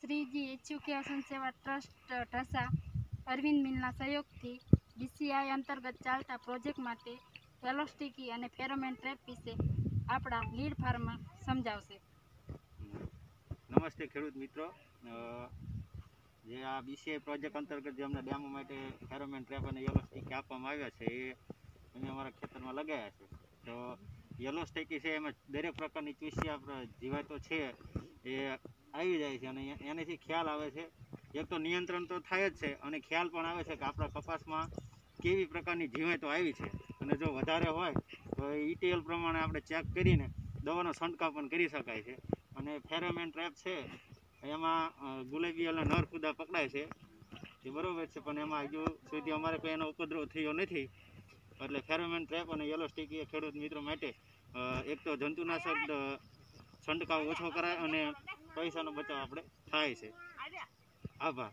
Shriji education સેવા trust Dhasa Arvind મિલના સહયોગથી ડીસીઆઈ અંતર્ગત ચાલતા પ્રોજેક્ટ માટે વેલોસ્ટિકી અને ફેરોમેન ટ્રેપ વિશે આપણા લીડ ફાર્મર સમજાવશે. નમસ્તે ખેડૂત મિત્રો. જે આ બીસીઆઈ પ્રોજેક્ટ અંતર્ગત જે અમને ડેમો માટે ફેરોમેન ટ્રેપ અને યલો આપવામાં આવ્યા છે, એ અમે અમારા ખેતરમાં લગાવ્યા છે. તો યલો સ્ટીકી છે એમાં દરેક પ્રકારની ચૂસિયા જીવાતો છે, એ આવી જાય છે અને એનાથી ખ્યાલ આવે છે. એક તો નિયંત્રણ તો થાય જ છે અને ખ્યાલ પણ આવે છે કે આપણા કપાસમાં કેવી પ્રકારની જીવાતો આવી છે. અને જો વધારે હોય, તો એ ઇટીએલ પ્રમાણે આપણે ચેક કરીને દવાનો છંટકાવ પણ કરી શકાય છે. અને ફેરોમેન ટ્રેપ છે, એમાં ગુલાબી નર ખુદા પકડાય છે. એ બરાબર છે, પણ એમાં હજુ સુધી અમારે કોઈ એનો ઉપદ્રવ થયો નથી. એટલે ફેરોમેન ટ્રેપ અને યલો સ્ટીક એ ખેડૂત મિત્રો માટે એક તો જંતુનાશક છંટકાવ ઓછો કરાય અને પૈસાનો બચાવ આપણે થાય છે. આભાર.